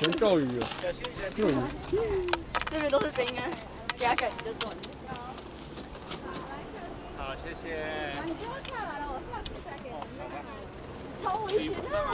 全钓鱼了，钓鱼。这边都是冰啊，给他感觉就好，谢谢。你不用下来了，我下去再给你。超危险的！